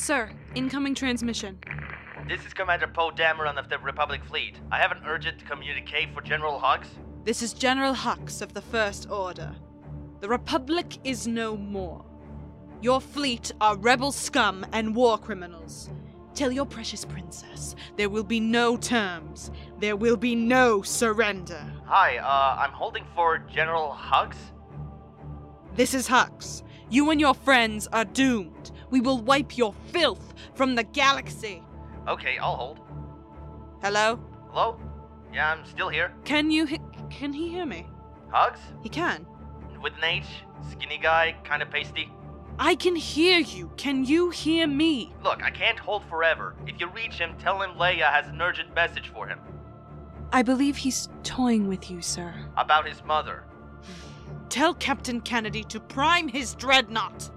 Sir, incoming transmission. This is Commander Poe Dameron of the Republic Fleet. I have an urgent communique for General Hux. This is General Hux of the First Order. The Republic is no more. Your fleet are rebel scum and war criminals. Tell your precious princess there will be no terms. There will be no surrender. Hi, uh, I'm holding for General Hux. This is Hux. You and your friends are doomed. We will wipe your filth from the galaxy. Okay, I'll hold. Hello? Hello? Yeah, I'm still here. Can you he- can he hear me? Hugs? He can. With an H? Skinny guy, kinda pasty? I can hear you. Can you hear me? Look, I can't hold forever. If you reach him, tell him Leia has an urgent message for him. I believe he's toying with you, sir. About his mother. Hmm. Tell Captain Canady to prime his dreadnought.